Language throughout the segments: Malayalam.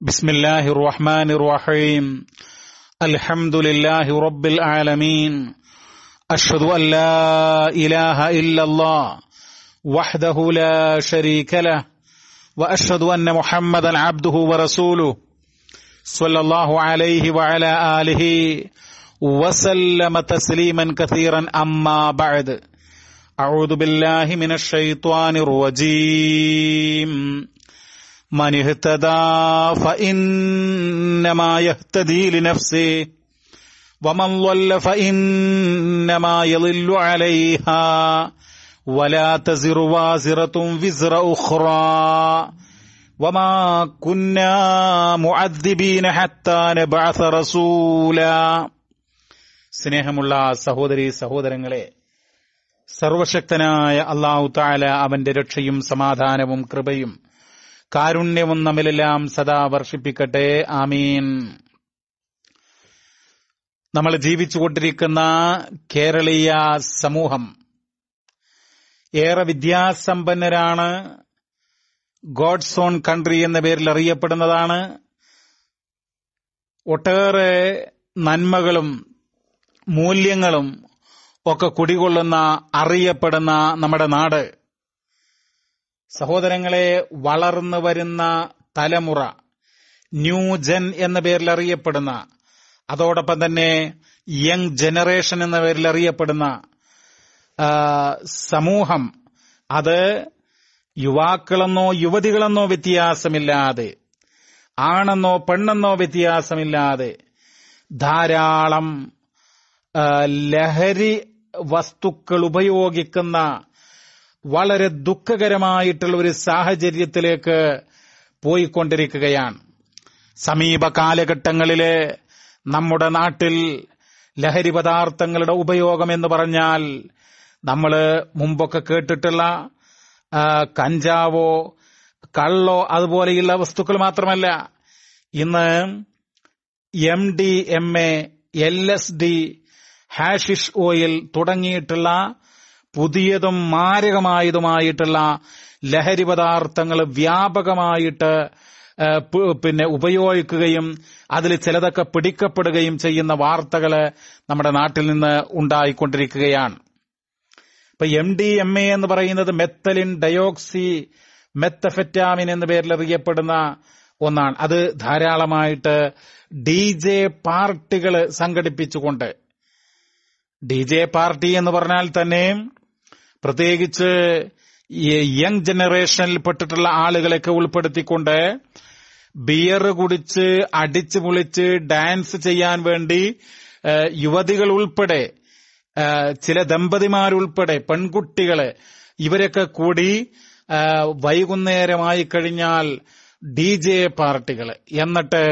بسم الله الرحمن الرحيم الحمد لله رب العالمين أشهد أن لا إله إلا الله وحده لا شريك له وأشهد أن محمدا عبده ورسوله صلى الله عليه وعلى آله وسلم تسليما كثيرا أما بعد أعوذ بالله من الشيطان الرجيم من اهتدى فإنما يهتدي لنفسه ومن ضل فإنما يضل عليها ولا تزر وازرة وزر أخرى وما كنا معذبين حتى نبعث رسولا സ്നേഹമുള്ള സഹോദരി സഹോദരങ്ങളെ സർവശക്തനായ അള്ളാഹു താല അവന്റെ രക്ഷയും സമാധാനവും കൃപയും കാരുണ്യവും നമ്മിലെല്ലാം സദാ വർഷിപ്പിക്കട്ടെ. ആമീൻ. നമ്മൾ ജീവിച്ചുകൊണ്ടിരിക്കുന്ന കേരളീയ സമൂഹം ഏറെ വിദ്യാസമ്പന്നരാണ്. ഗോഡ്സ് ഓൺ കൺട്രി എന്ന പേരിൽ അറിയപ്പെടുന്നതാണ്. ഒട്ടേറെ നന്മകളും മൂല്യങ്ങളും ഒക്കെ കുടികൊള്ളുന്ന അറിയപ്പെടുന്ന നമ്മുടെ നാട്. സഹോദരങ്ങളെ വളർന്നു വരുന്ന തലമുറ ന്യൂ ജൻ എന്ന പേരിൽ അറിയപ്പെടുന്ന അതോടൊപ്പം തന്നെ യങ് ജനറേഷൻ എന്ന പേരിൽ അറിയപ്പെടുന്ന സമൂഹം അത് യുവാക്കളെന്നോ യുവതികളെന്നോ വ്യത്യാസമില്ലാതെ ആണെന്നോ പെണ്ണെന്നോ വ്യത്യാസമില്ലാതെ ധാരാളം ലഹരി വസ്തുക്കൾ ഉപയോഗിക്കുന്ന വളരെ ദുഃഖകരമായിട്ടുള്ള ഒരു സാഹചര്യത്തിലേക്ക് പോയിക്കൊണ്ടിരിക്കുകയാണ്. സമീപ കാലഘട്ടങ്ങളിൽ നമ്മുടെ നാട്ടിൽ ലഹരി പദാർത്ഥങ്ങളുടെ ഉപയോഗം എന്ന് പറഞ്ഞാൽ നമ്മൾ മുമ്പൊക്കെ കേട്ടിട്ടുള്ള കഞ്ചാവോ കള്ളോ അതുപോലെയുള്ള വസ്തുക്കൾ മാത്രമല്ല. ഇന്ന് M D M A L S D hashish oil തുടങ്ങിയിട്ടുള്ള പുതിയതും മാരകമായതുമായിട്ടുള്ള ലഹരി പദാർത്ഥങ്ങൾ വ്യാപകമായിട്ട് പിന്നെ ഉപയോഗിക്കുകയും അതിൽ ചിലതൊക്കെ പിടിക്കപ്പെടുകയും ചെയ്യുന്ന വാർത്തകൾ നമ്മുടെ നാട്ടിൽ നിന്ന് ഉണ്ടായിക്കൊണ്ടിരിക്കുകയാണ്. ഇപ്പൊ എം ഡി എം എ എന്ന് പറയുന്നത് മെത്തലിൻ ഡയോക്സി മെത്തഫെറ്റാമിൻ എന്ന പേരിൽ അറിയപ്പെടുന്ന ഒന്നാണ്. അത് ധാരാളമായിട്ട് ഡി ജെ പാർട്ടികൾ സംഘടിപ്പിച്ചുകൊണ്ട്. ഡി ജെ പാർട്ടി എന്ന് പറഞ്ഞാൽ തന്നെ പ്രത്യേകിച്ച് യങ് ജനറേഷനിൽ പെട്ടിട്ടുള്ള ആളുകളെയൊക്കെ ഉൾപ്പെടുത്തിക്കൊണ്ട് ബിയർ കുടിച്ച് അടിച്ചു പൊളിച്ച് ഡാൻസ് ചെയ്യാൻ വേണ്ടി യുവതികൾ ഉൾപ്പെടെ ചില ദമ്പതിമാരുൾപ്പെടെ പെൺകുട്ടികൾ ഇവരൊക്കെ കൂടി വൈകുന്നേരമായി കഴിഞ്ഞാൽ ഡി ജെ പാർട്ടികൾ എന്നിട്ട്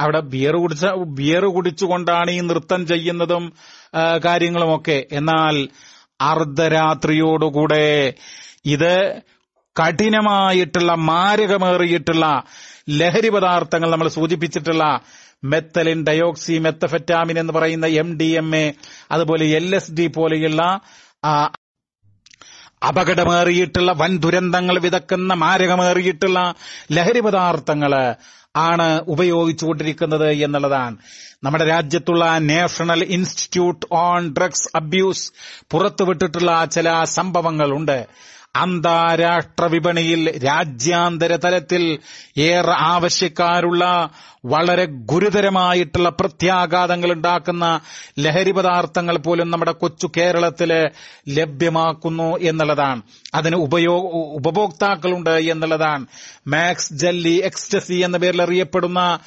അവിടെ ബിയർ കുടിച്ച ബിയർ കുടിച്ചുകൊണ്ടാണ് ഈ നൃത്തം ചെയ്യുന്നതും കാര്യങ്ങളുമൊക്കെ. എന്നാൽ അർദ്ധരാത്രിയോടുകൂടെ ഇത് കഠിനമായിട്ടുള്ള മാരകമേറിയിട്ടുള്ള ലഹരി പദാർത്ഥങ്ങൾ നമ്മൾ സൂചിപ്പിച്ചിട്ടുള്ള മെത്തലിൻ ഡയോക്സി മെത്തഫെറ്റാമിൻ എന്ന് പറയുന്ന എം ഡി എം എ അതുപോലെ എൽ എസ് ഡി പോലെയുള്ള അപകടമേറിയിട്ടുള്ള വൻ ദുരന്തങ്ങൾ വിതക്കുന്ന മാരകമേറിയിട്ടുള്ള ലഹരി പദാർത്ഥങ്ങൾ ആണ് ഉപയോഗിച്ചുകൊണ്ടിരിക്കുന്നത് എന്നുള്ളതാണ്. നമ്മുടെ രാജ്യത്തുള്ള national institute on drugs abuse പുറത്തുവിട്ടിട്ടുള്ള ചില സംഭവങ്ങളുണ്ട്. അന്താരാഷ്ട്ര വിപണിയിൽ രാജ്യാന്തര തലത്തിൽ ഏറെ ആവശ്യക്കാരുള്ള വളരെ ഗുരുതരമായിട്ടുള്ള പ്രത്യാഘാതങ്ങൾ ഉണ്ടാക്കുന്ന ലഹരി പദാർത്ഥങ്ങൾ പോലും നമ്മുടെ കൊച്ചു കേരളത്തിൽ ലഭ്യമാക്കുന്നു എന്നുള്ളതാണ്. അതിന് ഉപയോ ഉപഭോക്താക്കളുണ്ട് എന്നുള്ളതാണ്. മാക്സ് ജല്ലി എക്സ്റ്റസി എന്ന പേരിൽ അറിയപ്പെടുന്ന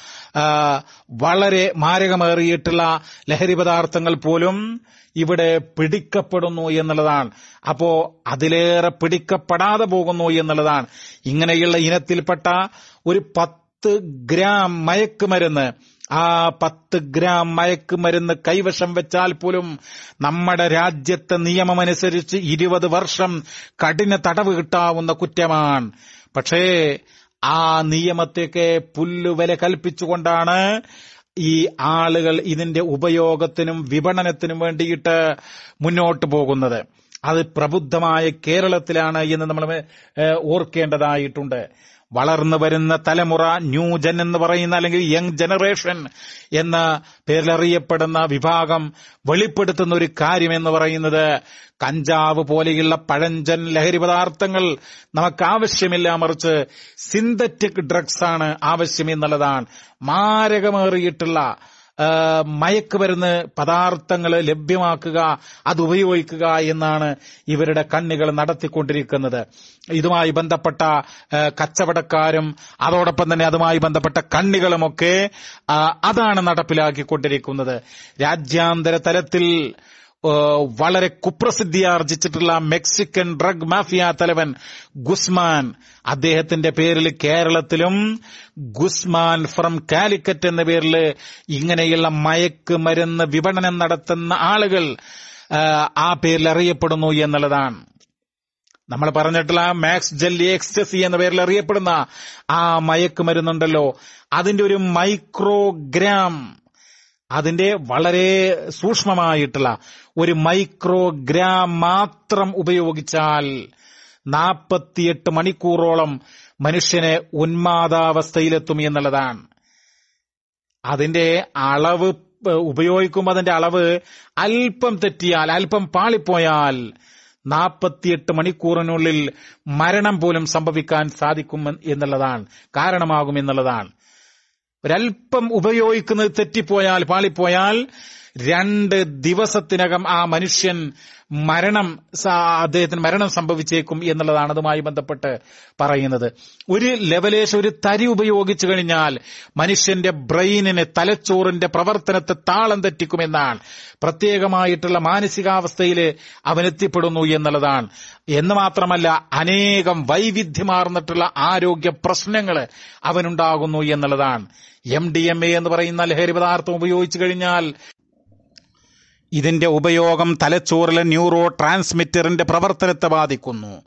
വളരെ മാരകമേറിയിട്ടുള്ള ലഹരി പദാർത്ഥങ്ങൾ പോലും ഇവിടെ പിടിക്കപ്പെടുന്നു എന്നുള്ളതാണ്. അപ്പോ അതിലേറെ പിടിക്കപ്പെടാതെ പോകുന്നു എന്നുള്ളതാണ്. ഇങ്ങനെയുള്ള ഇനത്തിൽപ്പെട്ട ഒരു പത്ത് ഗ്രാം മയക്കുമരുന്ന് ആ പത്ത് ഗ്രാം മയക്കുമരുന്ന് കൈവശം വെച്ചാൽ പോലും നമ്മുടെ രാജ്യത്തെ നിയമമനുസരിച്ച് ഇരുപത് വർഷം കഠിന തടവ് കിട്ടാവുന്ന കുറ്റമാണ്. പക്ഷേ ആ നിയമത്തെയൊക്കെ പുല്ലുവില കൽപ്പിച്ചുകൊണ്ടാണ് ഈ ആളുകൾ ഇതിന്റെ ഉപയോഗത്തിനും വിപണനത്തിനും വേണ്ടിയിട്ട് മുന്നോട്ട് പോകുന്നത്. അത് പ്രബുദ്ധമായ കേരളത്തിലാണ് എന്ന് നമ്മൾ ഓർക്കേണ്ടതായിട്ടുണ്ട്. വളർന്നു വരുന്ന തലമുറ ന്യൂ ജൻ എന്ന് പറയുന്ന അല്ലെങ്കിൽ യങ് ജനറേഷൻ എന്ന പേരിലറിയപ്പെടുന്ന വിഭാഗം വെളിപ്പെടുത്തുന്ന ഒരു കാര്യം എന്ന് പറയുന്നത് കഞ്ചാവ് പോലെയുള്ള പഴഞ്ചൻ ലഹരി പദാർത്ഥങ്ങൾ നമുക്ക് ആവശ്യമില്ല മറിച്ച് സിന്തറ്റിക് ഡ്രഗ്സ് ആണ് ആവശ്യം എന്നുള്ളതാണ് മാരകമേറിയിട്ടുള്ള മയക്കുമരുന്ന് പദാർത്ഥങ്ങൾ ലഭ്യമാക്കുക അത് ഉപയോഗിക്കുക എന്നാണ് ഇവരുടെ കണ്ണുകൾ നടത്തിക്കൊണ്ടിരിക്കുന്നത്. ഇതുമായി ബന്ധപ്പെട്ട കച്ചവടക്കാരും അതോടൊപ്പം തന്നെ അതുമായി ബന്ധപ്പെട്ട കണ്ണികളുമൊക്കെ അതാണ് നടപ്പിലാക്കിക്കൊണ്ടിരിക്കുന്നത്. രാജ്യാന്തര തലത്തിൽ വളരെ കുപ്രസിദ്ധിയാർജിച്ചിട്ടുള്ള മെക്സിക്കൻ ഡ്രഗ് മാഫിയ തലവൻ ഗുസ്മാൻ. അദ്ദേഹത്തിന്റെ പേരിൽ കേരളത്തിലും ഗുസ്മാൻ ഫ്രം കാലിക്കറ്റ് എന്ന പേരിൽ ഇങ്ങനെയുള്ള മയക്ക് മരുന്ന് വിപണനം നടത്തുന്ന ആളുകൾ ആ പേരിൽ അറിയപ്പെടുന്നു എന്നുള്ളതാണ്. നമ്മൾ പറഞ്ഞിട്ടുള്ള മാക്സ് ജെല്ലി എക്സ്റ്റസി എന്ന പേരിൽ അറിയപ്പെടുന്ന ആ മയക്ക് മരുന്നുണ്ടല്ലോ. അതിന്റെ ഒരു മൈക്രോഗ്രാം അതിന്റെ വളരെ സൂക്ഷ്മമായിട്ടുള്ള ഒരു മൈക്രോഗ്രാം മാത്രം ഉപയോഗിച്ചാൽ നാൽപ്പത്തിയെട്ട് മണിക്കൂറോളം മനുഷ്യനെ ഉന്മാദാവസ്ഥയിലെത്തും എന്നുള്ളതാണ്. അതിന്റെ അളവ് ഉപയോഗിക്കുമ്പോൾ അതിന്റെ അളവ് അല്പം തെറ്റിയാൽ അല്പം പാളിപ്പോയാൽ നാൽപ്പത്തിയെട്ട് മണിക്കൂറിനുള്ളിൽ മരണം പോലും സംഭവിക്കാൻ സാധിക്കും എന്നുള്ളതാണ് കാരണമാകും എന്നുള്ളതാണ്. ഒരല്പം ഉപയോഗിക്കുന്നത് തെറ്റിപ്പോയാൽ പാളിപ്പോയാൽ രണ്ട് ദിവസത്തിനകം ആ മനുഷ്യൻ മരണം അദ്ദേഹത്തിന് മരണം സംഭവിച്ചേക്കും എന്നുള്ളതാണ് അതുമായി ബന്ധപ്പെട്ട് പറയുന്നത്. ഒരു ലെവലേശം ഒരു തരി ഉപയോഗിച്ചു കഴിഞ്ഞാൽ മനുഷ്യന്റെ ബ്രെയിനിന് തലച്ചോറിന്റെ പ്രവർത്തനത്തെ താളം തെറ്റിക്കുമെന്നാണ്. പ്രത്യേകമായിട്ടുള്ള മാനസികാവസ്ഥയിൽ അവനെത്തിപ്പെടുന്നു എന്നുള്ളതാണ്. എന്ന് മാത്രമല്ല അനേകം വൈവിധ്യമാർന്നിട്ടുള്ള ആരോഗ്യ പ്രശ്നങ്ങൾ അവനുണ്ടാകുന്നു എന്നുള്ളതാണ്. എം ഡി എം എ എന്ന് പറയുന്ന ലഹരി പദാർത്ഥം ഉപയോഗിച്ചു കഴിഞ്ഞാൽ ഇതിന്റെ ഉപയോഗം തലച്ചോറിലെ ന്യൂറോ ട്രാൻസ്മിറ്ററിന്റെ പ്രവർത്തനത്തെ ബാധിക്കുന്നു.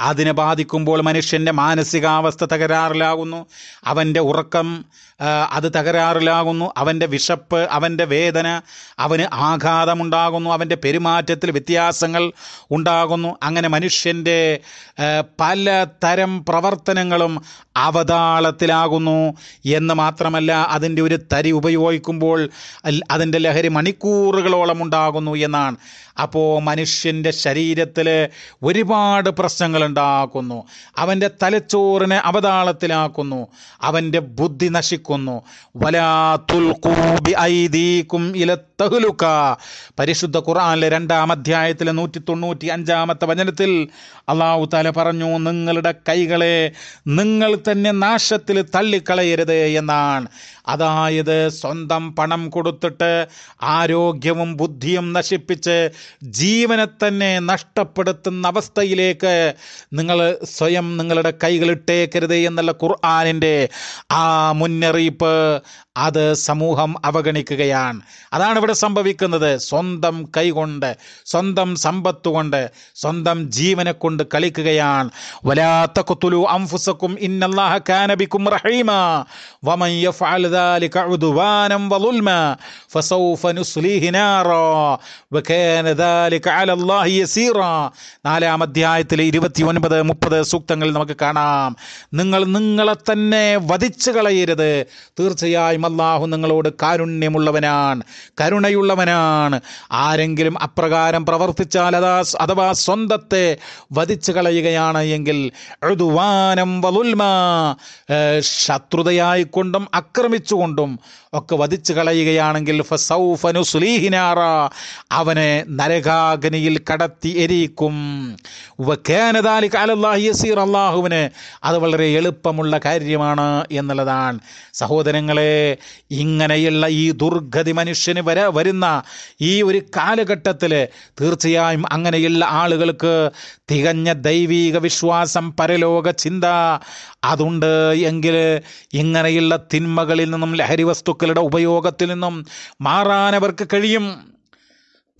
അതിനെ ബാധിക്കുമ്പോൾ മനുഷ്യന്റെ മാനസികാവസ്ഥ തകരാറിലാകുന്നു. അവന്റെ ഉറക്കം അത് തകരാറിലാകുന്നു. അവന്റെ വിശപ്പ് അവന്റെ വേദന അവന് ആഘാതമുണ്ടാകുന്നു. അവന്റെ പെരുമാറ്റത്തിൽ വ്യത്യാസങ്ങൾ ഉണ്ടാകുന്നു. അങ്ങനെ മനുഷ്യന്റെ പല തരം പ്രവർത്തനങ്ങളും അവതാളത്തിലാകുന്നു എന്ന് മാത്രമല്ല അതിന്റെ ഒരു തരി ഉപയോഗിക്കുമ്പോൾ അതിന്റെ ലഹരി മണിക്കൂറുകളോളം ഉണ്ടാകുന്നു എന്നാണ്. അപ്പോൾ മനുഷ്യന്റെ ശരീരത്തിൽ ഒരുപാട് പ്രശ്നങ്ങൾ ഉണ്ടാക്കുന്നു. അവന്റെ തലച്ചോറിനെ അവതാളത്തിലാക്കുന്നു. അവന്റെ ബുദ്ധി നശിക്കുന്നു വലാ തുൽഖൂ ബിഐദീകും ഇലത്തഹ്ലുക പരിശുദ്ധ ഖുർആനിലെ രണ്ടാം അധ്യായത്തിലെ നൂറ്റി തൊണ്ണൂറ്റി അഞ്ചാമത്തെ വചനത്തിൽ അള്ളാഹു താല പറഞ്ഞു നിങ്ങളുടെ കൈകളെ നിങ്ങൾ തന്നെ നാശത്തിൽ തള്ളിക്കളയരുത് എന്നാണ്. അതായത് സ്വന്തം പണം കൊടുത്തിട്ട് ആരോഗ്യവും ബുദ്ധിയും നശിപ്പിച്ച് ജീവനെ തന്നെ നഷ്ടപ്പെടുത്തുന്ന അവസ്ഥയിലേക്ക് നിങ്ങൾ സ്വയം നിങ്ങളുടെ കൈകളിട്ടേക്കരുത് എന്നുള്ള ഖുർആാനിന്റെ ആ മുന്നറിയിപ്പ് അത് സമൂഹം അവഗണിക്കുകയാണ്. അതാണ് ഇവിടെ സംഭവിക്കുന്നത് സ്വന്തം കൈകൊണ്ട് സ്വന്തം സമ്പത്ത് കൊണ്ട് സ്വന്തം ജീവനെ കൊണ്ട് കളിക്കുകയാണ് വലാത്ത കുത്തുലു അംഫുസക്കും ഇന്നല്ലാഹ കാനബിക്കും റഹീമ വമൻ യഫ്അൽ ذلك عدوانا وظلما فسوف نصليه نارا وكان ذلك على الله يسيرا നാലാം അധ്യായത്തിലെ ഇരുപത്തി ഒൻപത് മുപ്പത് സൂക്തങ്ങൾ നമുക്ക് കാണാം നിങ്ങൾ നിങ്ങളെ തന്നെ വധിച്ചു കളയരുത് തീർച്ചയായും അള്ളാഹു നിങ്ങളോട് കാരുണ്യമുള്ളവനാണ് കരുണയുള്ളവനാണ്. ആരെങ്കിലും അപ്രകാരം പ്രവർത്തിച്ചാൽ അതാ അഥവാ സ്വന്തത്തെ വധിച്ചു കളയുകയാണ് എങ്കിൽ എഴുതുവാനം വലുൽമ ശത്രുതയായിക്കൊണ്ടും ആക്രമിച്ചുകൊണ്ടും ഒക്കെ വധിച്ചു കളയുകയാണെങ്കിൽ ഫസൗഫനുസ്ലീഹിനാറ അവനെ നരകാഗ്നിയിൽ കടത്തി എരിയിക്കും. വക്കാനദാലിക അലല്ലാഹി യസീർ അള്ളാഹുവിന് അത് വളരെ എളുപ്പമുള്ള കാര്യമാണ് എന്നുള്ളതാണ്. സഹോദരങ്ങളെ ഇങ്ങനെയുള്ള ഈ ദുർഗതി മനുഷ്യന് വര വരുന്ന ഈ ഒരു കാലഘട്ടത്തിൽ തീർച്ചയായും അങ്ങനെയുള്ള ആളുകൾക്ക് തികഞ്ഞ ദൈവീക വിശ്വാസം പരലോക ചിന്ത അതുണ്ട് എങ്കിൽ ഇങ്ങനെയുള്ള തിന്മകളിൽ നിന്നും ലഹരി വസ്തുക്കളുടെ ഉപയോഗത്തിൽ നിന്നും മാറാനവർക്ക് കഴിയും.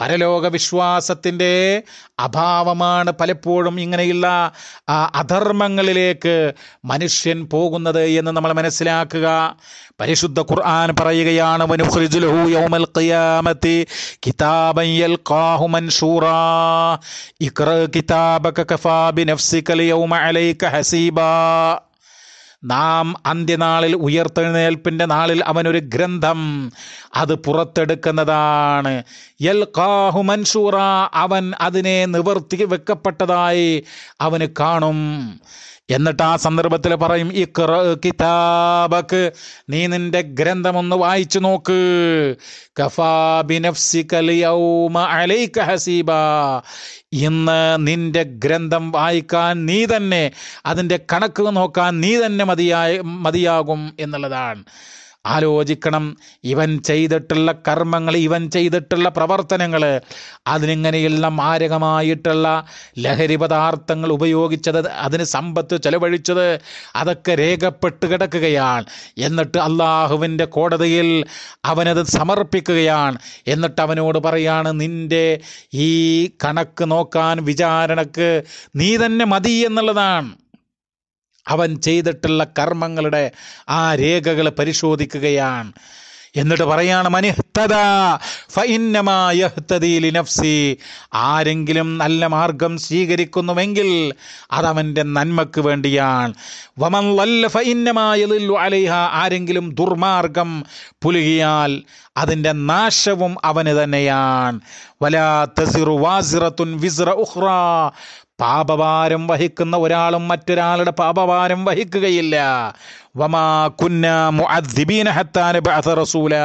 പരലോക വിശ്വാസത്തിന്റെ അഭാവമാണ് പലപ്പോഴും ഇങ്ങനെയുള്ള അധർമ്മങ്ങളിലേക്ക് മനുഷ്യൻ പോകുന്നത് എന്ന് നമ്മൾ മനസ്സിലാക്കുക. പരിശുദ്ധ ഖുർആൻ പറയുകയാണ് ഇഖ്റ കിതാബക കഫാ ബിനഫ്സിക ലിയൗമ അലൈക ഹസീബാ. നാം അന്ത്യനാളിൽ ഉയർത്തെഴുന്നേൽപ്പിന്റെ നാളിൽ അവനൊരു ഗ്രന്ഥം അത് പുറത്തെടുക്കുന്നതാണ്. എൽ കാഹു മൻഷൂറ അവൻ അതിനെ നിവർത്തി വെക്കപ്പെട്ടതായി അവന് കാണും. എന്നിട്ട് ആ സന്ദർഭത്തിൽ പറയും ഇഖ്റ കിതാബക്ക് നീ നിന്റെ ഗ്രന്ഥം ഒന്ന് വായിച്ചു നോക്ക്. ഹസീബ. ഇന്ന് നിന്റെ ഗ്രന്ഥം വായിക്കാൻ നീ തന്നെ അതിന്റെ കണക്ക് നോക്കാൻ നീ തന്നെ മതിയായ മതിയാകും എന്നുള്ളതാണ്. ആലോചിക്കണം. ഇവൻ ചെയ്തിട്ടുള്ള കർമ്മങ്ങൾ ഇവൻ ചെയ്തിട്ടുള്ള പ്രവർത്തനങ്ങൾ അതിനിങ്ങനെയുള്ള മാരകമായിട്ടുള്ള ലഹരി പദാർത്ഥങ്ങൾ ഉപയോഗിച്ചത് അതിന് സമ്പത്ത് ചെലവഴിച്ചത് അതൊക്കെ രേഖപ്പെട്ട് കിടക്കുകയാണ്. എന്നിട്ട് അള്ളാഹുവിന്റെ കോടതിയിൽ അവനത് സമർപ്പിക്കുകയാണ്. എന്നിട്ട് അവനോട് പറയാണ് നിന്റെ ഈ കണക്ക് നോക്കാൻ വിചാരണക്ക് നീ തന്നെ മതി എന്നുള്ളതാണ്. അവൻ ചെയ്തിട്ടുള്ള കർമ്മങ്ങളുടെ ആ രേഖകൾ പരിശോധിക്കുകയാണ്. എന്നിട്ട് പറയാണ് മനിഹ്തദ ഫഇന്നമാ യഹ്തദി ലിനഫ്സി. ആരെങ്കിലും നല്ല മാർഗം സ്വീകരിക്കുന്നുവെങ്കിൽ അതവന്റെ നന്മക്ക് വേണ്ടിയാണ്. വമൻ അലൈഹ. ആരെങ്കിലും ദുർമാർഗം പുലുകിയാൽ അതിന്റെ നാശവും അവന് തന്നെയാണ്. വലാ തസിറു വാസിറത്തുൻ വിസ്ര ഉഖ്റ. പാപഭാരം വഹിക്കുന്ന ഒരാളും മറ്റൊരാളുടെ പാപഭാരം വഹിക്കുകയില്ല. വമാ കുന്ന റസൂലാ.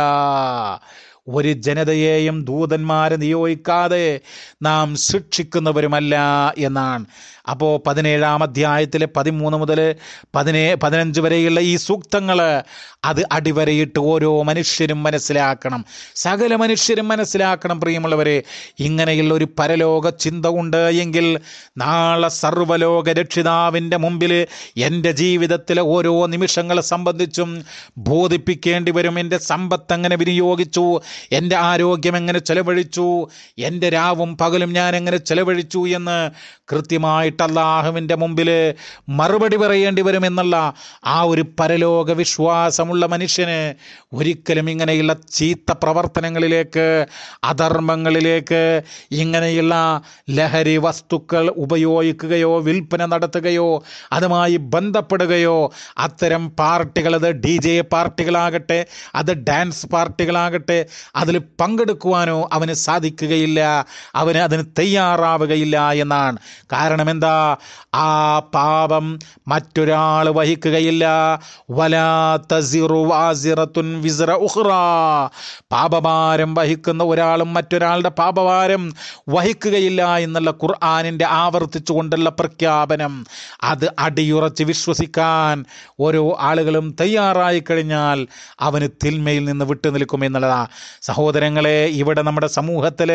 ഒരു ജനതയെയും ദൂതന്മാരെ നിയോഗിക്കാതെ നാം ശിക്ഷിക്കുന്നവരുമല്ല എന്നാണ്. അപ്പോൾ പതിനേഴാം അധ്യായത്തിലെ പതിമൂന്ന് മുതൽ പതിനേ പതിനഞ്ച് വരെയുള്ള ഈ സൂക്തങ്ങൾ അത് അടിവരയിട്ട് ഓരോ മനുഷ്യരും മനസ്സിലാക്കണം. സകല മനുഷ്യരും മനസ്സിലാക്കണം പ്രിയമുള്ളവരെ. ഇങ്ങനെയുള്ള ഒരു പരലോക ചിന്ത ഉണ്ട് എങ്കിൽ നാളെ സർവലോക രക്ഷിതാവിന്റെ മുമ്പിൽ എന്റെ ജീവിതത്തിലെ ഓരോ നിമിഷങ്ങളെ സംബന്ധിച്ചും ബോധിപ്പിക്കേണ്ടി വരും. എന്റെ സമ്പത്ത് എങ്ങനെ വിനിയോഗിച്ചു? എന്റെ ആരോഗ്യം എങ്ങനെ ചെലവഴിച്ചു? എന്റെ രാവും പകലും ഞാൻ എങ്ങനെ ചെലവഴിച്ചു എന്ന് കൃത്യമായിട്ട് അള്ളാഹുവിന്റെ മുമ്പിൽ മറുപടി പറയേണ്ടി വരും എന്നുള്ള ആ ഒരു പരലോക വിശ്വാസമുള്ള മനുഷ്യന് ഒരിക്കലും ഇങ്ങനെയുള്ള ചീത്ത പ്രവർത്തനങ്ങളിലേക്ക് അധർമ്മങ്ങളിലേക്ക് ഇങ്ങനെയുള്ള ലഹരി വസ്തുക്കൾ ഉപയോഗിക്കുകയോ വിൽപ്പന നടത്തുകയോ അതുമായി ബന്ധപ്പെടുകയോ അത്തരം പാർട്ടികൾ അത് ഡി ജെ പാർട്ടികളാകട്ടെ അത് ഡാൻസ് പാർട്ടികളാകട്ടെ അതിൽ പങ്കെടുക്കുവാനോ അവന് സാധിക്കുകയില്ല. അവന് അതിന് തയ്യാറാവുകയില്ല എന്നാണ്. കാരണം എന്താ? ആ പാപം മറ്റൊരാൾ വഹിക്കുകയില്ല. വലാ തസിറു വാസിറത്തുൻ വിസ്റ ഉഖ്റ. പാപഭാരം വഹിക്കുന്ന ഒരാളും മറ്റൊരാളുടെ പാപഭാരം വഹിക്കുകയില്ല എന്നുള്ള ഖുർആാനിന്റെ ആവർത്തിച്ചുകൊണ്ടുള്ള പ്രഖ്യാപനം. അത് അടിയുറച്ച് വിശ്വസിക്കാൻ ഓരോ ആളുകളും തയ്യാറായി കഴിഞ്ഞാൽ അവന് തിന്മയിൽ നിന്ന് വിട്ടു നിൽക്കും എന്നുള്ളതാ. സഹോദരങ്ങളെ ഇവിടെ നമ്മുടെ സമൂഹത്തിൽ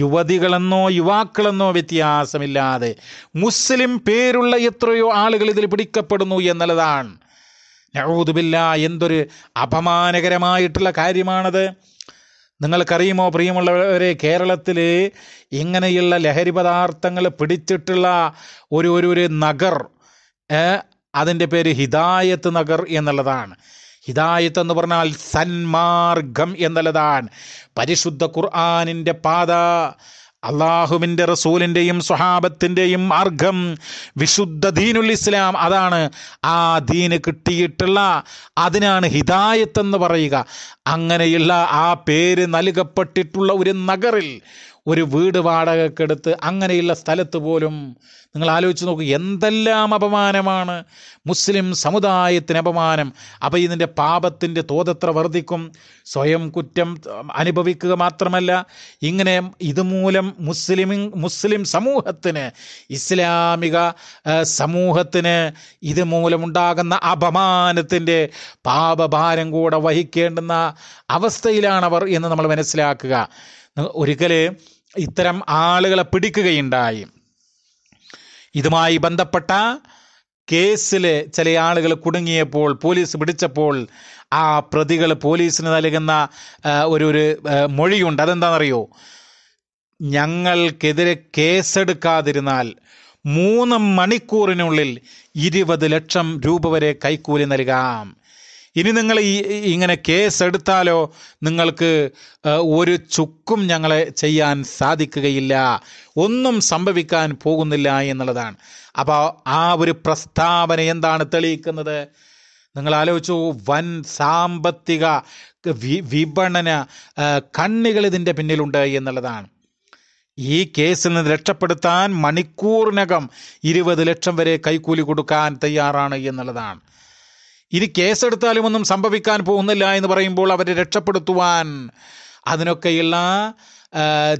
യുവതികളെന്നോ യുവാക്കളെന്നോ വ്യത്യാസമില്ലാതെ മുസ്ലിം പേരുള്ള എത്രയോ ആളുകൾ ഇതിൽ പിടിക്കപ്പെടുന്നു എന്നുള്ളതാണ്. നഹൂദുബില്ല എന്തൊരു അപമാനകരമായിട്ടുള്ള കാര്യമാണത്. നിങ്ങൾക്കറിയുമോ പ്രിയമുള്ളവരെ കേരളത്തിൽ ഇങ്ങനെയുള്ള ലഹരി പദാർത്ഥങ്ങൾ പിടിച്ചിട്ടുള്ള ഒരു ഒരു ഒരു നഗർ അതിന്റെ പേര് ഹിദായത്ത് നഗർ എന്നുള്ളതാണ്. ഹിദായത്ത് എന്ന് പറഞ്ഞാൽ സന്മാർഗം എന്നുള്ളതാണ്. പരിശുദ്ധ ഖുർആാനിന്റെ പാത അള്ളാഹുവിന്റെ റസൂലിന്റെയും സ്വഹാബത്തിന്റെയും മാർഗം വിശുദ്ധ ദീനുൽ ഇസ്ലാം അതാണ്. ആ ദീന് കിട്ടിയിട്ടുള്ള അതിനാണ് ഹിദായത്ത് എന്ന് പറയുക. അങ്ങനെയുള്ള ആ പേര് നൽകപ്പെട്ടിട്ടുള്ള ഒരു നഗറിൽ ഒരു വീട് വാടകക്കെടുത്ത് അങ്ങനെയുള്ള സ്ഥലത്ത് പോലും നിങ്ങൾ ആലോചിച്ച് നോക്കൂ എന്തെല്ലാം അപമാനമാണ്. മുസ്ലിം സമുദായത്തിന് അപമാനം. അപ്പോൾ ഇതിന്റെ പാപത്തിന്റെ തോതെത്ര വർദ്ധിക്കും? സ്വയം കുറ്റം അനുഭവിക്കുക മാത്രമല്ല ഇങ്ങനെ ഇതുമൂലം മുസ്ലിം മുസ്ലിം സമൂഹത്തിന് ഇസ്ലാമിക സമൂഹത്തിന് ഇതുമൂലമുണ്ടാകുന്ന അപമാനത്തിന്റെ പാപഭാരം കൂടെ വഹിക്കേണ്ടുന്ന അവസ്ഥയിലാണവർ എന്ന് നമ്മൾ മനസ്സിലാക്കുക. ഒരിക്കൽ ഇത്തരം ആളുകളെ പിടിക്കുകയുണ്ടായി. ഇതുമായി ബന്ധപ്പെട്ട കേസിൽ ചില ആളുകൾ കുടുങ്ങിയപ്പോൾ പോലീസ് പിടിച്ചപ്പോൾ ആ പ്രതികൾ പോലീസിന് നൽകുന്ന ഒരു ഒരു മൊഴിയുണ്ട്. അതെന്താണെന്നറിയോ? ഞങ്ങൾക്കെതിരെ കേസെടുക്കാതിരുന്നാൽ മൂന്ന് മണിക്കൂറിനുള്ളിൽ ഇരുപത് ലക്ഷം രൂപ വരെ കൈക്കൂലി നൽകാം. ഇനി നിങ്ങൾ ഈ ഇങ്ങനെ കേസ് എടുത്താലോ നിങ്ങൾക്ക് ഒരു ചുക്കും ഞങ്ങളെ ചെയ്യാൻ സാധിക്കുകയില്ല. ഒന്നും സംഭവിക്കാൻ പോകുന്നില്ല എന്നുള്ളതാണ്. അപ്പോൾ ആ ഒരു പ്രസ്താവന എന്താണ് തെളിയിക്കുന്നത്? നിങ്ങൾ ആലോചിച്ചു വൻ സാമ്പത്തിക വിപണന കണ്ണികൾ ഇതിന്റെ പിന്നിലുണ്ട് എന്നുള്ളതാണ്. ഈ കേസിൽ നിന്ന് രക്ഷപ്പെടുത്താൻ മണിക്കൂറിനകം ഇരുപത് ലക്ഷം വരെ കൈക്കൂലി കൊടുക്കാൻ തയ്യാറാണ് എന്നുള്ളതാണ്. ഇനി കേസെടുത്താലും ഒന്നും സംഭവിക്കാൻ പോകുന്നില്ല എന്ന് പറയുമ്പോൾ അവരെ രക്ഷപ്പെടുത്തുവാൻ അതിനൊക്കെയുള്ള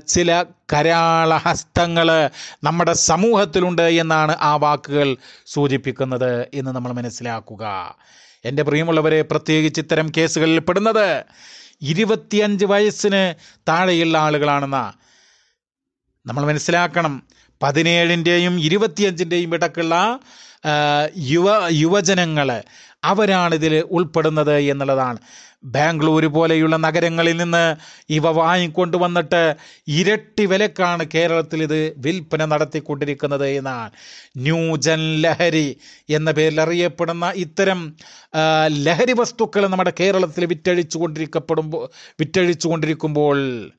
ചില കരാള ഹസ്തങ്ങൾ നമ്മുടെ സമൂഹത്തിലുണ്ട് എന്നാണ് ആ വാക്കുകൾ സൂചിപ്പിക്കുന്നത് എന്ന് നമ്മൾ മനസ്സിലാക്കുക. എന്റെ പ്രിയമുള്ളവരെ പ്രത്യേകിച്ച് ഇത്തരം കേസുകളിൽ പെടുന്നത് ഇരുപത്തിയഞ്ച് വയസ്സിന് താഴെയുള്ള ആളുകളാണെന്ന. നമ്മൾ മനസ്സിലാക്കണം. പതിനേഴിന്റെയും ഇരുപത്തിയഞ്ചിന്റെയും ഇടക്കുള്ള യുവ യുവജനങ്ങൾ അവരാണിതിൽ ഉൾപ്പെടുന്നത് എന്നുള്ളതാണ്. ബാംഗ്ലൂർ പോലെയുള്ള നഗരങ്ങളിൽ നിന്ന് ഇവ വാങ്ങിക്കൊണ്ടുവന്നിട്ട് ഇരട്ടി വിലക്കാണ് കേരളത്തിൽ ഇത് വിൽപ്പന നടത്തിക്കൊണ്ടിരിക്കുന്നത് എന്നാണ്. ന്യൂജൻ ലഹരി എന്ന പേരിൽ അറിയപ്പെടുന്ന ഇത്തരം ലഹരി വസ്തുക്കൾ നമ്മുടെ കേരളത്തിൽ വിറ്റഴിച്ചു കൊണ്ടിരിക്കപ്പെടുമ്പോൾ വിറ്റഴിച്ചു കൊണ്ടിരിക്കുമ്പോൾ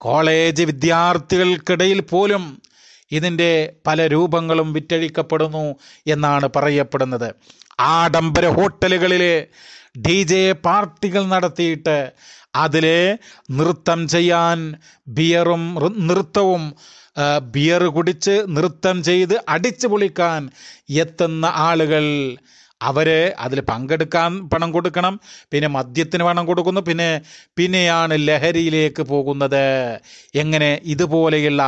കോളേജ് വിദ്യാർത്ഥികൾക്കിടയിൽ പോലും ഇതിന്റെ പല രൂപങ്ങളും വിറ്റഴിക്കപ്പെടുന്നു എന്നാണ് പറയപ്പെടുന്നത്. ആഡംബര ഹോട്ടലുകളിൽ ഡി ജെ പാർട്ടികൾ നടത്തിയിട്ട് അതിൽ നൃത്തം ചെയ്യാൻ ബിയറും നൃത്തവും ബിയർ കുടിച്ച് നൃത്തം ചെയ്ത് അടിച്ചു പൊളിക്കാൻ എത്തുന്ന ആളുകൾ അവർ അതിൽ പങ്കെടുക്കാൻ പണം കൊടുക്കണം പിന്നെ മദ്യത്തിന് പണം കൊടുക്കുന്നു പിന്നെ പിന്നെയാണ് ലഹരിയിലേക്ക് പോകുന്നത്. എങ്ങനെ? ഇതുപോലെയുള്ള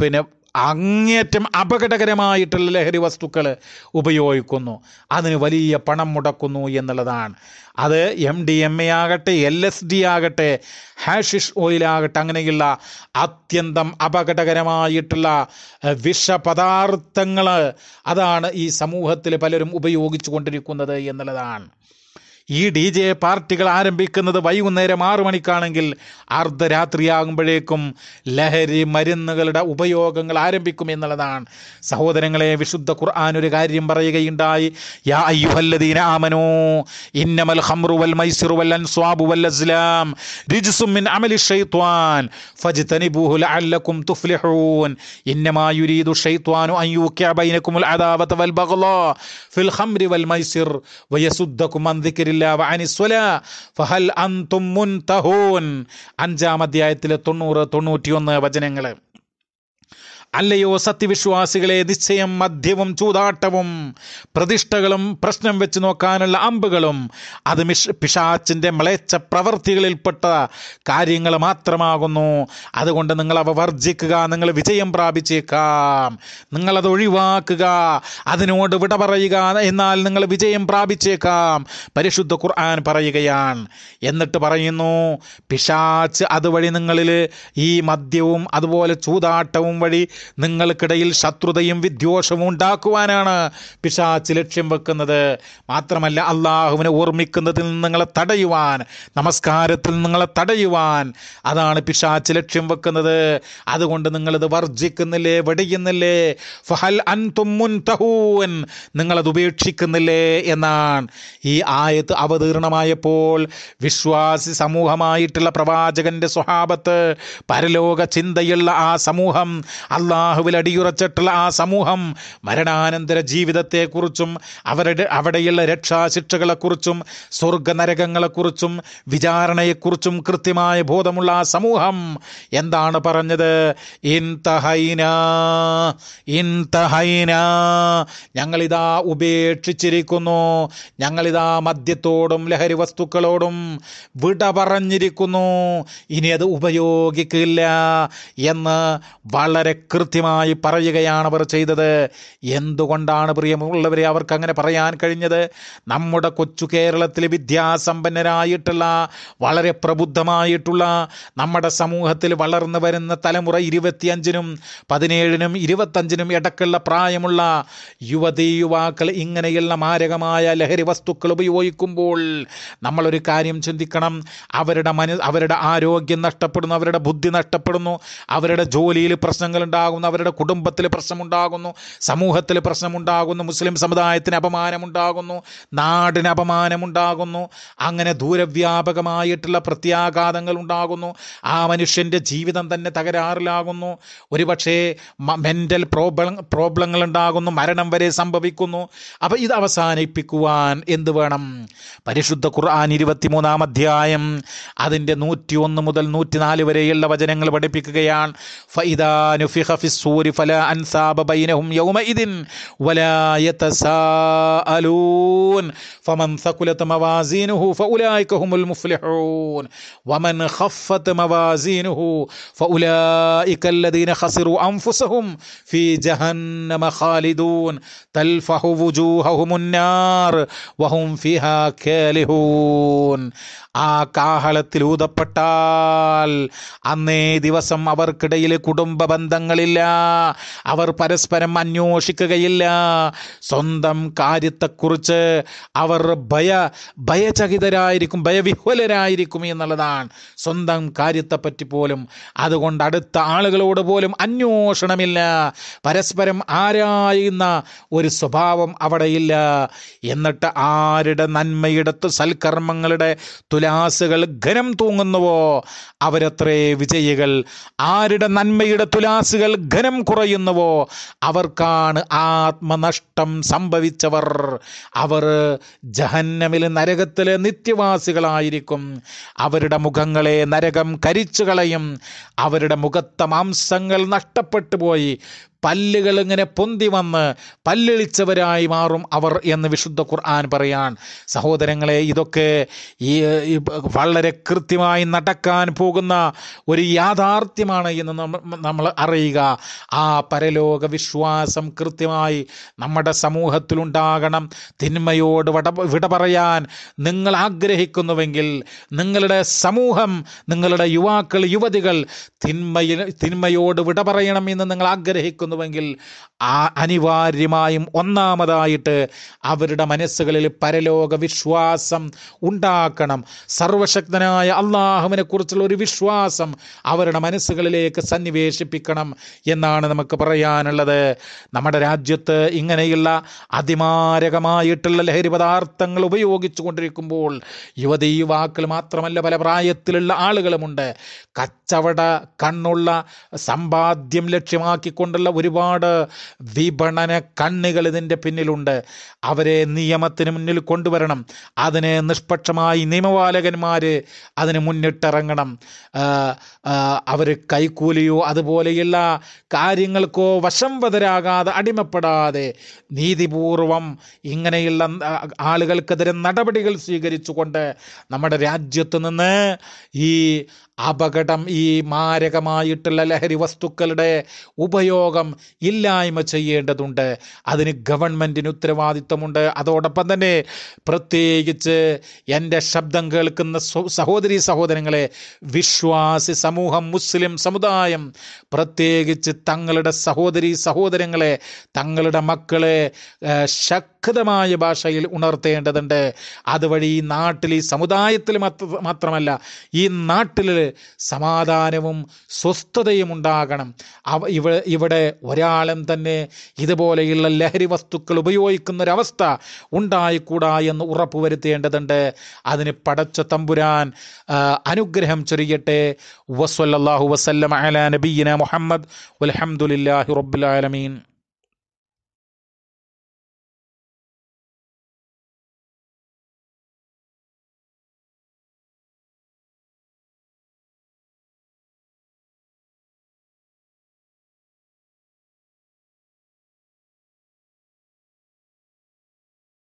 പിന്നെ അങ്ങേറ്റം അപകടകരമായിട്ടുള്ള ലഹരി വസ്തുക്കൾ ഉപയോഗിക്കുന്നു. അതിന് വലിയ പണം മുടക്കുന്നു എന്നുള്ളതാണ്. അത് എം ഡി എം എ ആകട്ടെ എൽ എസ് ഡി ആകട്ടെ ഹാഷിഷ് ഓയിലാകട്ടെ അങ്ങനെയുള്ള അത്യന്തം അപകടകരമായിട്ടുള്ള വിഷപദാർത്ഥങ്ങൾ അതാണ് ഈ സമൂഹത്തിൽ പലരും ഉപയോഗിച്ചു കൊണ്ടിരിക്കുന്നത് എന്നുള്ളതാണ്. ഈ ഡി ജെ പാർട്ടികൾ ആരംഭിക്കുന്നത് വൈകുന്നേരം ആറു മണിക്കാണെങ്കിൽ അർദ്ധരാത്രിയാകുമ്പോഴേക്കും ലഹരി മരുന്നുകളുടെ ഉപയോഗങ്ങൾ ആരംഭിക്കും എന്നുള്ളതാണ്. സഹോദരങ്ങളെ വിശുദ്ധ ഖുർആൻ ഒരു കാര്യം പറയുകയുണ്ടായി. യാ അയ്യുഹല്ലദീന ആമനൂ ഇന്നമൽ ഖംറു വൽ മൈസിറു വൽ അൻസ്വാബു വൽ അസ്ലാം റിജ്സും മിൻ അമലി ശൈത്വാൻ ഫജ്തനിബൂഹു ലഅല്ലക്കും തുഫ്ലിഹൂൻ ഇന്നമാ യുരീദു ശൈത്വാനു അൻ ബൈനകുമുൽ അദാവത വൽ ബഗ്ളാ ഫിൽ ഖംറി വൽ മൈസിർ വയസുദ്ദകും അൻ അഞ്ചാം അധ്യായത്തിലെ തൊണ്ണൂറ് തൊണ്ണൂറ്റിയൊന്ന് വചനങ്ങൾ അല്ലയോ സത്യവിശ്വാസികളെ നിശ്ചയം മദ്യവും ചൂതാട്ടവും പ്രതിഷ്ഠകളും പ്രശ്നം വെച്ച് നോക്കാനുള്ള അമ്പുകളും അത് മിഷ് പിശാച്ചിന്റെ മ്ലേച്ഛ പ്രവർത്തികളിൽപ്പെട്ട കാര്യങ്ങൾ മാത്രമാകുന്നു. അതുകൊണ്ട് നിങ്ങൾ അവ വർജിക്കുക നിങ്ങൾ വിജയം പ്രാപിച്ചേക്കാം. നിങ്ങളത് ഒഴിവാക്കുക അതിനോട് വിട പറയുക എന്നാൽ നിങ്ങൾ വിജയം പ്രാപിച്ചേക്കാം. പരിശുദ്ധ ഖുർആൻ പറയുകയാണ്. എന്നിട്ട് പറയുന്നു പിശാച്ച് അതുവഴി നിങ്ങളിൽ ഈ മദ്യവും അതുപോലെ ചൂതാട്ടവും വഴി നിങ്ങൾക്കിടയിൽ ശത്രുതയും വിദ്വേഷവും ഉണ്ടാക്കുവാനാണ് പിശാച്ച് ലക്ഷ്യം വെക്കുന്നത്. മാത്രമല്ല അള്ളാഹുവിനെ ഓർമ്മിക്കുന്നതിൽ നിങ്ങളെ തടയുവാൻ നമസ്കാരത്തിൽ നിങ്ങളെ തടയുവാൻ അതാണ് പിശാച്ച് ലക്ഷ്യം വെക്കുന്നത്. അതുകൊണ്ട് നിങ്ങളിത് വർജിക്കുന്നില്ലേ വെടിയുന്നില്ലേ? ഫഹൽ മുൻതഹൂൻ നിങ്ങളത് ഉപേക്ഷിക്കുന്നില്ലേ എന്നാണ്. ഈ ആയത്ത് അവതീർണമായപ്പോൾ വിശ്വാസി സമൂഹമായിട്ടുള്ള പ്രവാചകന്റെ സ്വഭാവത്ത് പരലോക ചിന്തയുള്ള ആ സമൂഹം അള്ളാഹുവിൽ അടിയുറച്ചിട്ടുള്ള ആ സമൂഹം മരണാനന്തര ജീവിതത്തെക്കുറിച്ചും അവരുടെ അവിടെയുള്ള രക്ഷാശിക്ഷകളെക്കുറിച്ചും സ്വർഗനരകങ്ങളെക്കുറിച്ചും വിചാരണയെക്കുറിച്ചും കൃത്യമായ ബോധമുള്ള ആ സമൂഹം എന്താണ് പറഞ്ഞത്? ഇൻതഹൈന ഇൻതഹൈന ഞങ്ങളിതാ ഉപേക്ഷിച്ചിരിക്കുന്നു. ഞങ്ങളിതാ മദ്യത്തോടും ലഹരി വസ്തുക്കളോടും വിട പറഞ്ഞിരിക്കുന്നു. ഇനി അത് ഉപയോഗിക്കില്ല എന്ന് വളരെ കൃത്യമായി പറയുകയാണ് അവർ ചെയ്തത്. എന്തുകൊണ്ടാണ് പ്രിയമുള്ളവരെ അവർക്ക് അങ്ങനെ പറയാൻ കഴിഞ്ഞത്? നമ്മുടെ കൊച്ചു കേരളത്തിലെ വിദ്യാസമ്പന്നരായിട്ടുള്ള വളരെ പ്രബുദ്ധമായിട്ടുള്ള നമ്മുടെ സമൂഹത്തിൽ വളർന്നു വരുന്ന തലമുറ ഇരുപത്തിയഞ്ചിനും പതിനേഴിനും ഇരുപത്തഞ്ചിനും ഇടക്കുള്ള പ്രായമുള്ള യുവതീ യുവാക്കൾ ഇങ്ങനെയുള്ള മാരകമായ ലഹരി വസ്തുക്കൾ ഉപയോഗിക്കുമ്പോൾ നമ്മളൊരു കാര്യം ചിന്തിക്കണം. അവരുടെ മനു അവരുടെ ആരോഗ്യം നഷ്ടപ്പെടുന്നു അവരുടെ ബുദ്ധി നഷ്ടപ്പെടുന്നു അവരുടെ ജോലിയിൽ പ്രശ്നങ്ങളുണ്ടാകുന്നു പ്രശ്നമുണ്ടാകുന്നു അവരുടെ കുടുംബത്തിൽ പ്രശ്നമുണ്ടാകുന്നു. സമൂഹത്തിൽ പ്രശ്നമുണ്ടാകുന്നു. മുസ്ലിം സമുദായത്തിന് അപമാനമുണ്ടാകുന്നു. നാടിന് അപമാനമുണ്ടാകുന്നു. അങ്ങനെ ദൂരവ്യാപകമായിട്ടുള്ള പ്രത്യാഘാതങ്ങൾ ഉണ്ടാകുന്നു. ആ മനുഷ്യന്റെ ജീവിതം തന്നെ തകരാറിലാകുന്നു. ഒരുപക്ഷേ മെന്റൽ പ്രോബ്ലം പ്രോബ്ലങ്ങൾ ഉണ്ടാകുന്നു. മരണം വരെ സംഭവിക്കുന്നു. അപ്പോൾ ഇത് അവസാനിപ്പിക്കുവാൻ എന്ത് വേണം? പരിശുദ്ധ ഖുർആൻ ഇരുപത്തിമൂന്നാം അധ്യായം അതിന്റെ നൂറ്റി ഒന്ന് മുതൽ നൂറ്റിനാല് വരെയുള്ള വചനങ്ങൾ പഠിപ്പിക്കുകയാണ്. ഫൈദാ നുഫിഖ ഫിസ്സൂരി ഫലാ അൻസാബ ബൈനഹും യൗമഇദിൻ വലാ യതസാഅലൂൻ ഫമൻ ثقلت موازينه فأولئك هم المفلحون ومن خفت موازينه فأولئك الذين خسروا أنفسهم في جهنم خالدون تلفح وجوههم النار وهم فيها كالهون ആ കാഹളത്തിൽ ഊതപ്പെട്ടാൽ അന്നേ ദിവസം അവർക്കിടയിൽ കുടുംബ ബന്ധങ്ങളില്ല അവർ പരസ്പരം അന്വേഷിക്കുകയില്ല. സ്വന്തം കാര്യത്തെക്കുറിച്ച് അവർ ഭയ ഭയചകിതരായിരിക്കും ഭയവിഹ്വലരായിരിക്കും എന്നുള്ളതാണ് സ്വന്തം കാര്യത്തെപ്പറ്റി പോലും. അതുകൊണ്ട് അടുത്ത ആളുകളോട് പോലും അന്വേഷണമില്ല. പരസ്പരം ആരായുന്ന ഒരു സ്വഭാവം അവിടെയില്ല. എന്നിട്ട് ആരുടെ നന്മയിടത്ത് സൽക്കർമ്മങ്ങളുടെ തുലാസുകൾ ഘനം തൂങ്ങുന്നുവോ? അവരത്രേ വിജയികൾ. ആരുടെ നന്മയുടെ തുലാസുകൾ ഘനം കുറയുന്നുവോ? അവർക്കാണ് ആത്മനഷ്ടം സംഭവിച്ചവർ. അവർ ജഹന്നമിൽ നരകത്തിലെ നിത്യവാസികളായിരിക്കും. അവരുടെ മുഖങ്ങളെ നരകം കരിച്ചു കളയും. അവരുടെ മുഖത്തെ മാംസങ്ങൾ നഷ്ടപ്പെട്ടു പോയി. പല്ലുകൾ ഇങ്ങനെ പൊന്തി വന്ന് പല്ലിളിച്ചവരായി മാറും അവർ എന്ന് വിശുദ്ധ ഖുർആൻ പറയാൻ. സഹോദരങ്ങളെ ഇതൊക്കെ ഈ വളരെ കൃത്യമായി നടക്കാൻ പോകുന്ന ഒരു യാഥാർത്ഥ്യമാണ് എന്ന് നമ്മൾ അറിയുക. ആ പരലോക വിശ്വാസം കൃത്യമായി നമ്മുടെ സമൂഹത്തിലുണ്ടാകണം. തിന്മയോട് വട വിട പറയാൻ നിങ്ങൾ ആഗ്രഹിക്കുന്നുവെങ്കിൽ നിങ്ങളുടെ സമൂഹം നിങ്ങളുടെ യുവാക്കൾ യുവതികൾ തിന്മയിൽ തിന്മയോട് വിട പറയണം എന്ന് നിങ്ങൾ ആഗ്രഹിക്കുന്നുവെങ്കിൽ ആ അനിവാര്യമായും ഒന്നാമതായിട്ട് അവരുടെ മനസ്സുകളിൽ പരലോക വിശ്വാസം ഉണ്ടാക്കണം. സർവശക്തനായ അള്ളാഹുവിനെ കുറിച്ചുള്ള ഒരു വിശ്വാസം അവരുടെ മനസ്സുകളിലേക്ക് സന്നിവേശിപ്പിക്കണം എന്നാണ് നമുക്ക് പറയാനുള്ളത്. നമ്മുടെ രാജ്യത്ത് ഇങ്ങനെയുള്ള അതിമാരകമായിട്ടുള്ള ലഹരി പദാർത്ഥങ്ങൾ ഉപയോഗിച്ചു കൊണ്ടിരിക്കുമ്പോൾ യുവതി യുവാക്കൾ മാത്രമല്ല പല പ്രായത്തിലുള്ള ആളുകളുമുണ്ട്. കച്ചവട കണ്ണുള്ള സമ്പാദ്യം ലക്ഷ്യമാക്കിക്കൊണ്ടുള്ള ഒരുപാട് വിപണന കണ്ണുകൾ ഇതിന്റെ പിന്നിലുണ്ട്. അവരെ നിയമത്തിന് മുന്നിൽ കൊണ്ടുവരണം. അതിനെ നിഷ്പക്ഷമായി നിയമപാലകന്മാർ അതിന് മുന്നിട്ടിറങ്ങണം. അവർ കൈക്കൂലിയോ അതുപോലെയുള്ള കാര്യങ്ങൾക്കോ വശംവതരാകാതെ അടിമപ്പെടാതെ നീതിപൂർവം ഇങ്ങനെയുള്ള ആളുകൾക്കെതിരെ നടപടികൾ സ്വീകരിച്ചുകൊണ്ട് നമ്മുടെ രാജ്യത്തു നിന്ന് ഈ അപകടം ഈ മാരകമായിട്ടുള്ള ലഹരി വസ്തുക്കളുടെ ഉപയോഗം ഇല്ലായ്മ ചെയ്യേണ്ടതുണ്ട്. അതിന് ഗവൺമെന്റിന് ഉത്തരവാദിത്വമുണ്ട്. അതോടൊപ്പം തന്നെ പ്രത്യേകിച്ച് എന്റെ ശബ്ദം കേൾക്കുന്ന സഹോദരി സഹോദരങ്ങളെ വിശ്വാസി സമൂഹം മുസ്ലിം സമുദായം പ്രത്യേകിച്ച് തങ്ങളുടെ സഹോദരി സഹോദരങ്ങളെ തങ്ങളുടെ മക്കളെ ശക്തമായ ഭാഷയിൽ ഉണർത്തേണ്ടതുണ്ട്. അതുവഴി ഈ നാട്ടിൽ ഈ സമുദായത്തിൽ മാത്രമല്ല ഈ നാട്ടിൽ സമാധാനവും സ്വസ്ഥതയും ഉണ്ടാകണം. അവ ഇവ ഇവിടെ ഒരാളും തന്നെ ഇതുപോലെയുള്ള ലഹരി വസ്തുക്കൾ ഉപയോഗിക്കുന്ന ഒരവസ്ഥ ഉണ്ടായിക്കൂടാ എന്ന് ഉറപ്പുവരുത്തേണ്ടതുണ്ട് അതിന് പടച്ച തമ്പുരാൻ അനുഗ്രഹം ചൊരിയട്ടെ. വസ്വല്ലാഹു വസ്ലം അല നബീന മുഹമ്മദ്. വൽഹംദുലില്ലാഹി റബ്ബിൽ ആലമീൻ.